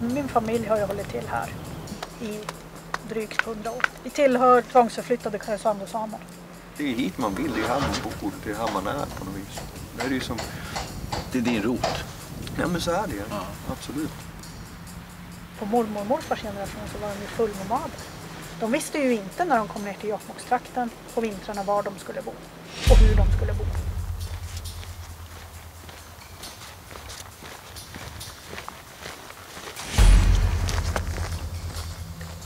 Min familj har ju hållit till här i drygt hundra år. Vi tillhör tvångsförflyttade Karesuando-samer. Det är hit man vill, det är här man bor, det är här man är på något vis. Det är ju som... Det är din rot. Ja men så är det ju. Ja. Absolut. På mormor och morfars generation så var de ju fullnomader. De visste ju inte när de kom ner till Jokkmokkstrakten på vintrarna var de skulle bo och hur de skulle bo.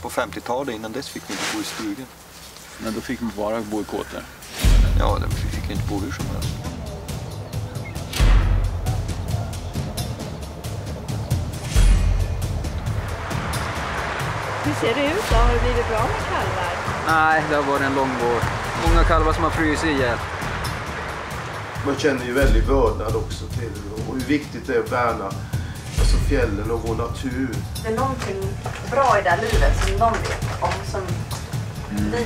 På 50-talet, innan dess fick vi inte bo i stugan. Men då fick man bara bo i kåtor. Ja, det- vi fick inte bo hur som helst. Hur ser det ut då? Har det blivit bra med kalvar? Nej, det har varit en lång vår. Många kalvar som har frusit ihjäl. Man känner ju väldigt vördnad också till och hur viktigt det är att värna alltså fjällen och vår natur. Det är någonting bra i det här livet som någon vet om som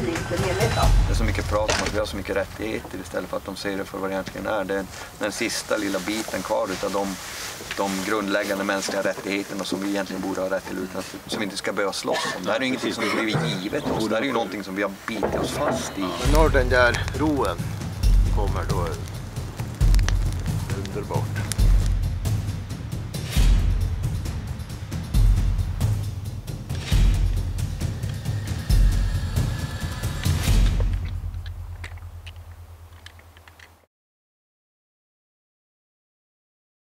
vi inte är medvetna om. Det är så mycket prat om att vi har så mycket rättigheter istället för att de ser det för vad det egentligen är. Det är den sista lilla biten kvar utav de, de grundläggande mänskliga rättigheterna som vi egentligen borde ha rätt till utan att, som vi inte ska behöva slåss om. Det här är ju ingenting som blivit givet oss. Det här är ju någonting som vi har bitit oss fast i. När den där roen kommer då.